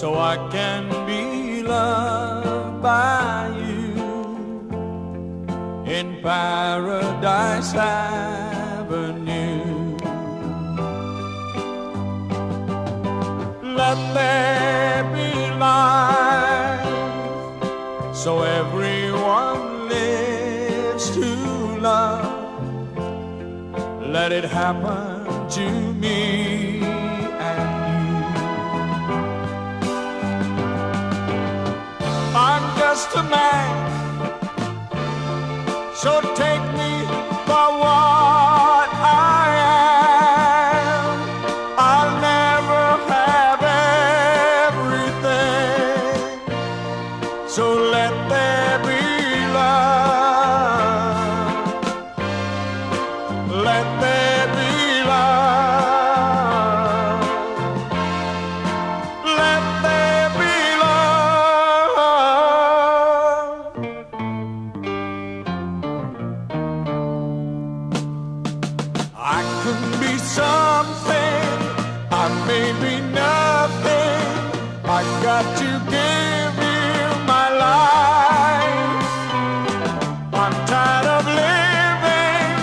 so I can be loved by you in Paradise Avenue. Let there be life so everyone lives to love. Let it happen to me just a man, so take me for what I am. I'll never have everything, so let there I may be nothing. I got to give you my life. I'm tired of living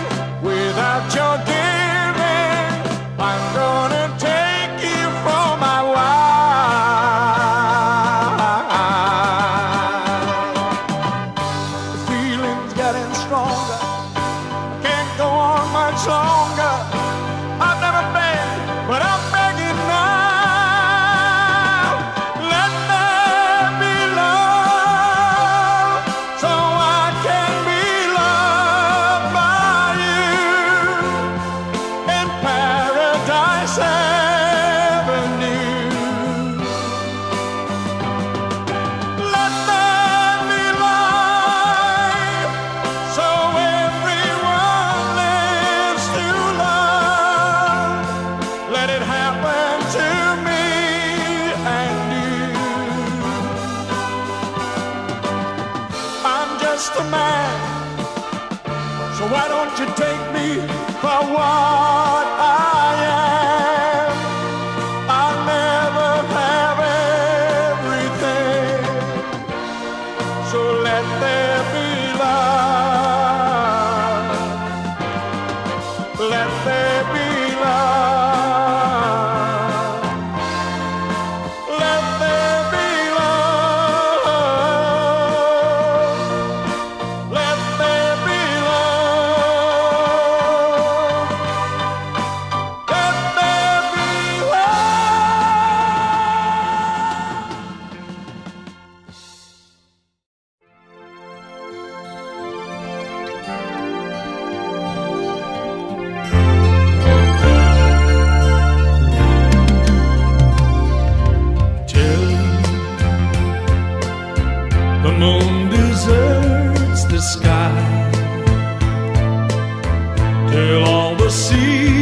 without your giving. I'm gonna take you for my wife. The feeling's getting stronger can't go on much longer. Just a man, so why don't you take me for what The moon deserts the sky till all the sea.